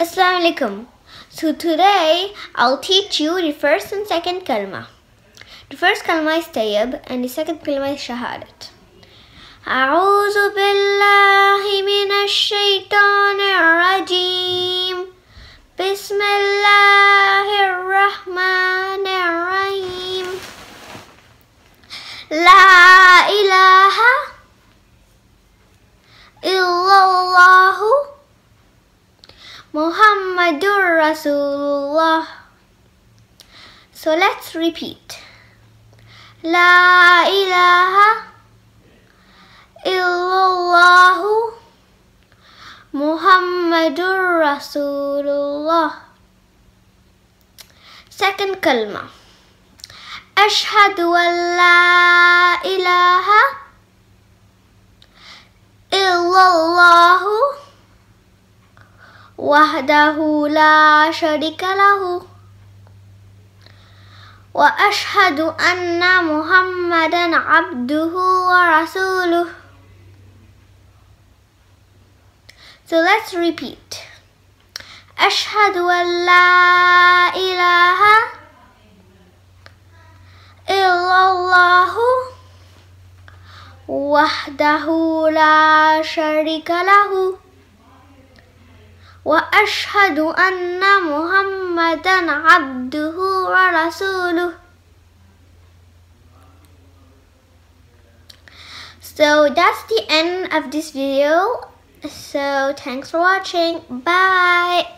Assalamu alaikum. So today I'll teach you the first and second kalma. The first kalma is tayyib and the second kalma is shahadat. أعوذ بالله من الشيطان الرجيم بسم الله الرحمن الرحيم لا إله إلا الله Muhammadur Rasulullah. So let's repeat. La ilaha illallah Muhammadur Rasulullah. Second kalma. Ashhadu an la ilaha illallah وحده لا شريك له. وأشهد أن محمدا عبده ورسوله. So let's repeat. أشهد أن لا إله إلا الله وحده لا شريك له. وأشهد أن محمدا عبده ورسوله So that's the end of this video. So thanks for watching. Bye.